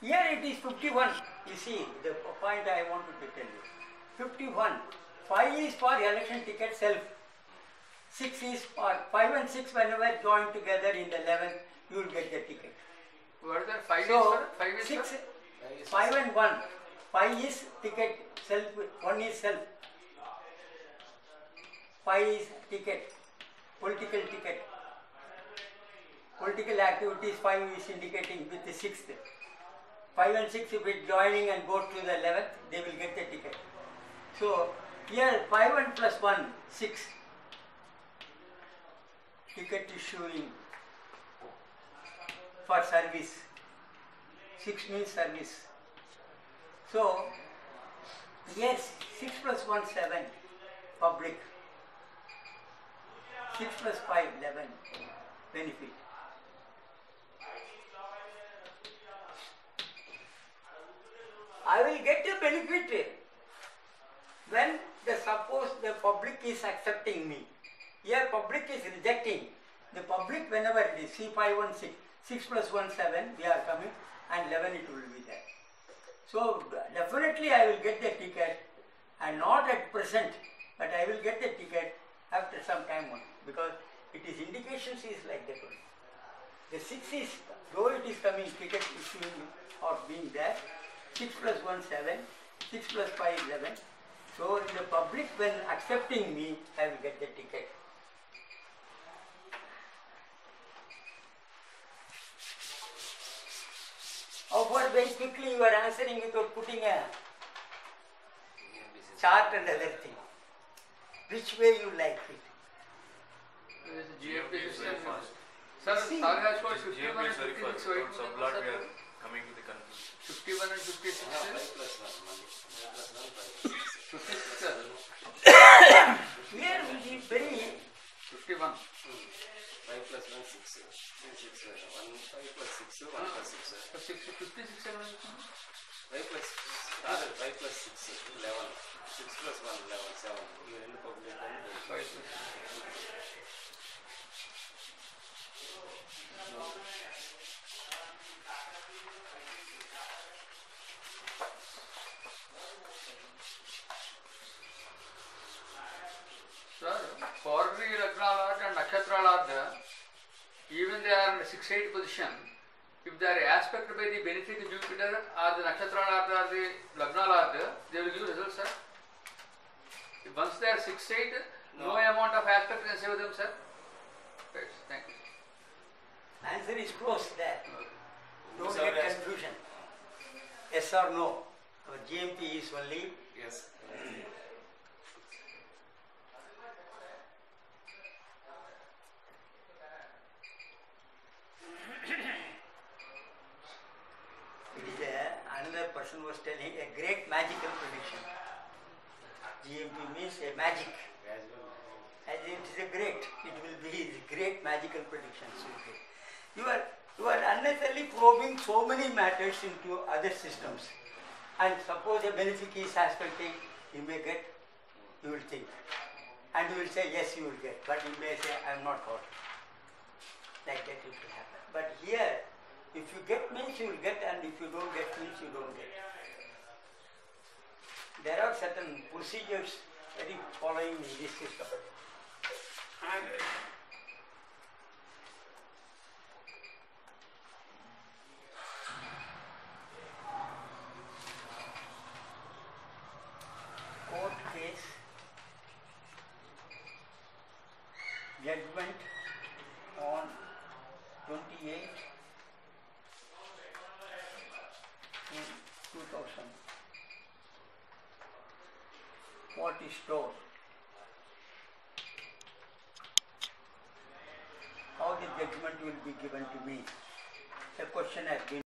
Here it is 51. You see, the point I wanted to tell you. 51. 5 is for election ticket self. 6 is for 5 and 6 whenever joined together in the 11th, you will get the ticket. What is that? Five is for five is 6, for 5 and 1. 5 is ticket self, 1 is self. 5 is ticket, political ticket. Political activities 5 is indicating with the 6th. 5 and 6 if it joining and goes to the 11th, they will get the ticket. So here 5 and plus 1, 6. Ticket issuing for service. 6 means service. So yes, 6 plus 1, 7, public. 6 plus 5, 11, benefit. I will get a benefit when the suppose the public is accepting me. Here public is rejecting. The public whenever it is C516, 6 plus 1, 7, we are coming and 11 it will be there. So definitely I will get the ticket and not at present, but I will get the ticket after some time only because it is indications is like that only. The 6 is, though it is coming ticket issuing or being there, 6 plus 1, 7, 6 plus 5, 11. So in the public when accepting me, I will get the ticket. How far very quickly you are answering without putting a chart and other thing. Which way you like it? GMP is very fast. Sir, See, Sir has got 51 GMP and is very 56. Fast. Why From do sublot we you are coming to the conclusion. 51 and 56. Yeah, sir? five plus one, one. Five plus one, five. 56, sir. Here it is very 51. Five plus one, six. Six, six, uh, one, five plus six, one plus six. So 60, 56 ever Sir, for and Nakshatralad, even they are in the 6 8 position, if they are aspected by the benefic Jupiter or the Nakshatralad or the Lagnalad, they will give results, sir. If once they are 6 8, no, No. amount of aspect can save them, sir. Right, thank you. answer is close there. Don't Sir, get confusion. Yes or no. Our GMP is only Yes. It is a, another person was telling a great magical prediction. GMP means a magic. As it is a great, it will be the great magical predictions. you. Are you are unnecessarily probing so many matters into other systems. And suppose a benefic is aspecting, you may get, you will think. And you will say, yes, you will get. But you may say, I am not got. Like that it will happen. But here, if you get means you will get, and if you don't get means you don't get. There are certain procedures that is following in this system. Court case, judgment on 28 in 2000. What is told? How the judgment will be given to me? The question has been